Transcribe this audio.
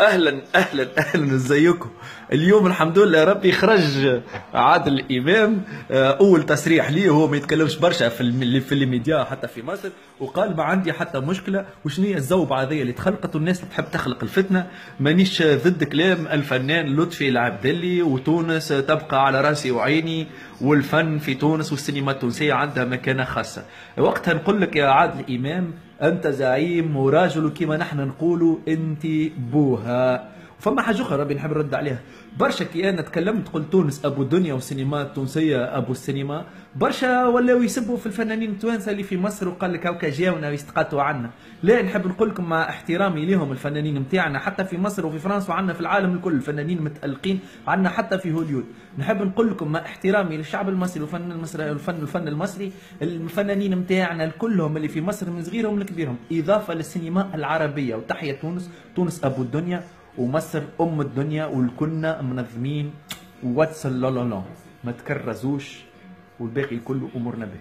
أهلا أهلا أهلا إزيكم؟ اليوم الحمد لله ربي خرج عادل إمام آه، أول تصريح ليه هو ما يتكلمش برشا في في الميديا حتى في مصر وقال ما عندي حتى مشكلة وشنو الزوبعه هذه اللي تخلقت والناس اللي تحب تخلق الفتنة؟ مانيش ضد كلام الفنان لطفي العبدلي وتونس تبقى على رأسي وعيني والفن في تونس والسينما التونسية عندها مكانة خاصة. وقتها نقول لك يا عادل إمام أنت زعيم وراجل كما نحن نقولوا انت بوها. فما حاجة أخرى ربي نحب نرد عليها. برشا كي أنا تكلمت قلت تونس أبو الدنيا والسينما التونسية أبو السينما برشا ولاو يسبوا في الفنانين التوانسة اللي في مصر وقال لك هاكا جاونا ويستقاتوا عنا. لا نحب نقول لكم مع احترامي لهم الفنانين نتاعنا حتى في مصر وفي فرنسا وعندنا في العالم الكل الفنانين متألقين عندنا حتى في هوليود. نحب نقول لكم مع احترامي للشعب المصري والفن المصري والفن الفن المصري الفنانين نتاعنا كلهم اللي في مصر من صغيرهم لكبيرهم. إضافة للسينما العربية وتحية تونس تونس أبو الدنيا. ومصر أم الدنيا والكنا منظمين واتس لا لا لا. ما تكرزوش والباقي كله أمورنا به.